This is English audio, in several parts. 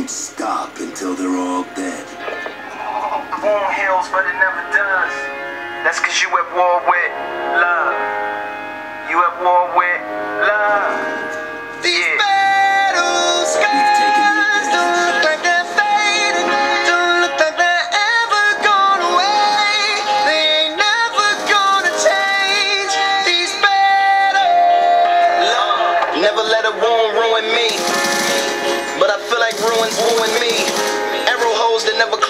won't stop until they're all dead. War heals, but it never does. That's cause you at war with love. You at war with love.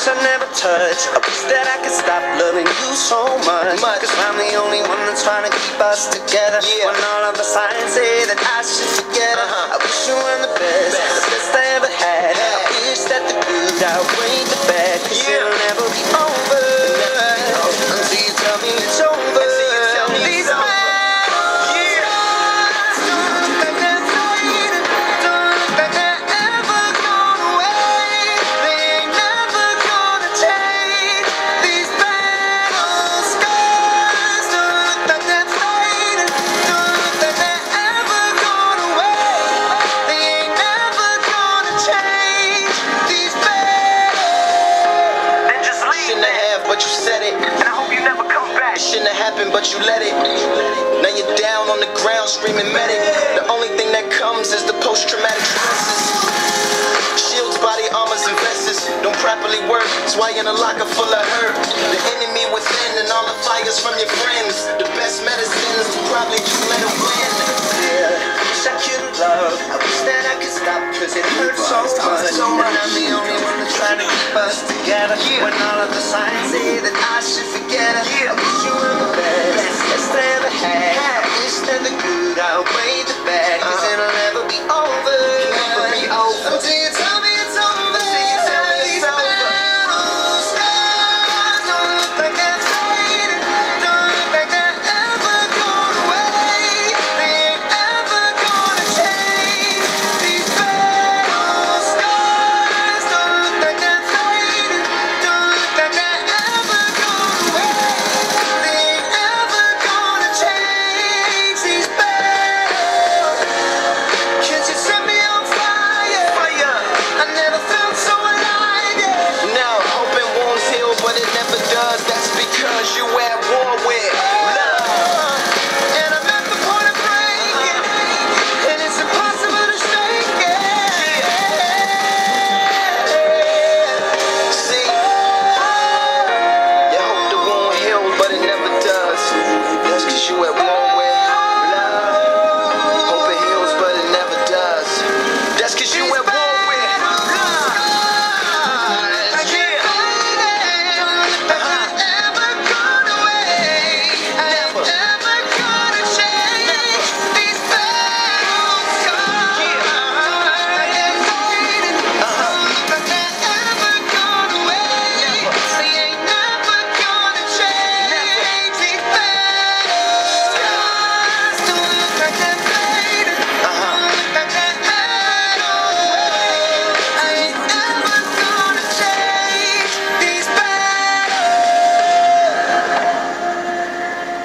I wish I never touched. I wish that I could stop loving you so much. Cause I'm the only one that's trying to keep us together. Yeah. When all of the signs say that I should forget her. Uh-huh. I wish you were the best, the best I ever had. I wish that the good outweighed the bad. Cause Yeah. it'll never be over. Happened, but you let it. Now you're down on the ground screaming medic. The only thing that comes is the post-traumatic stresses. Shields, body armors, and vests don't properly work. That's why you're in a locker full of hurt. The enemy within and all the fires from your friends. The best medicine is to probably just let it win. Yeah, wish I could love. I wish that I could stop, cause it hurts so much. And I'm the only one that's trying to keep us together. When all of the signs say that I should Okay.